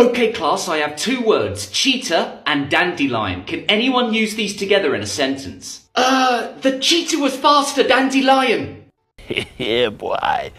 Okay, class, I have two words, cheetah and dandelion. Can anyone use these together in a sentence? Uh, the cheetah was faster, dandelion. yeah, boy.